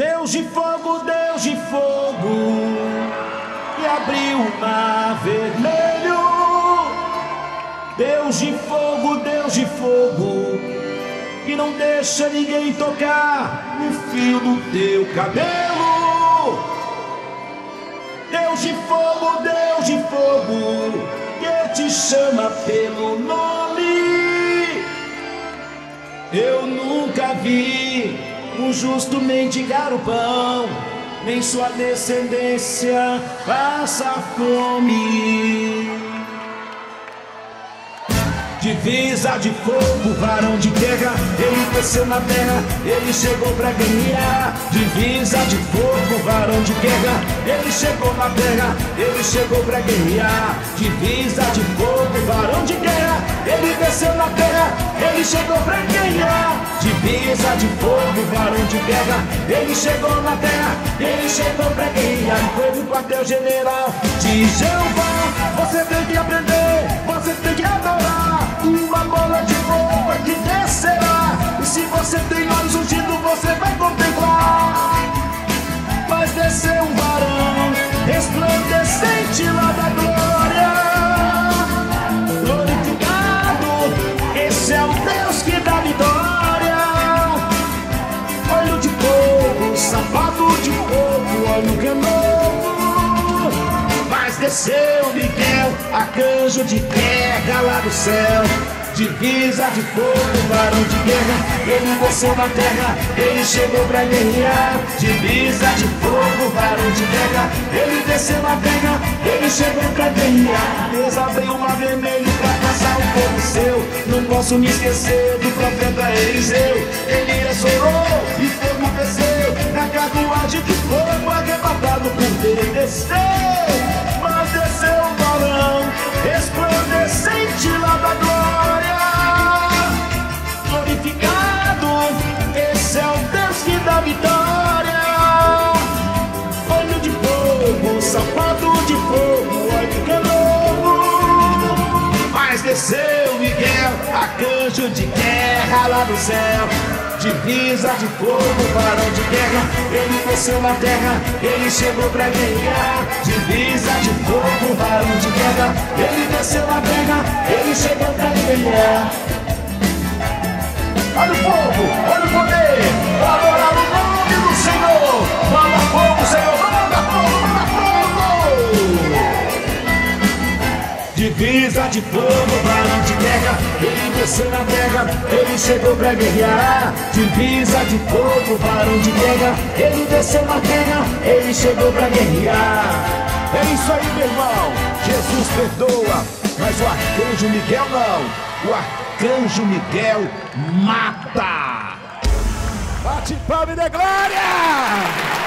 Deus de fogo, Deus de fogo, que abriu o mar vermelho. Deus de fogo, Deus de fogo, que não deixa ninguém tocar no fio do teu cabelo. Deus de fogo, Deus de fogo, que te chama pelo nome. Eu nunca vi um justo mendigar o pão, nem sua descendência passa fome. Divisa de fogo, varão de guerra, ele desceu na terra, ele chegou pra ganhar. Divisa de fogo, varão de guerra, ele chegou na terra, ele chegou pra ganhar. Divisa de fogo, varão de guerra, ele desceu na terra, ele chegou pra ganhar. Divisa de fogo, varão de guerra, ele chegou na terra, ele chegou pra ganhar. Foi no quartel-general de Jeová, você tem que aprender, você tem que desceu Miguel, arcanjo de guerra lá do céu. Divisa de fogo, varão de guerra, ele desceu na terra, ele chegou pra guerrear. Divisa de fogo, varão de guerra, ele desceu na terra, ele chegou pra guerrear. Deus abriu o mar vermelho pra caçar o povo seu. Não posso me esquecer do profeta Eliseu. Elias orou e fogo desceu, na carruagem de fogo arrebatado por Deus desceu. Desceu Miguel, arcanjo de guerra lá do céu. Divisa de fogo, varão de guerra, ele desceu na terra, ele chegou pra guerrear. Divisa de fogo, varão de guerra, ele desceu na terra, de fogo, varão de guerra, ele desceu na terra, ele chegou pra guerrear. Divisa de fogo, varão de guerra, ele desceu na terra, ele chegou pra guerrear. É isso aí, meu irmão, Jesus perdoa, mas o arcanjo Miguel não. O arcanjo Miguel mata. Bate palma e dê glória!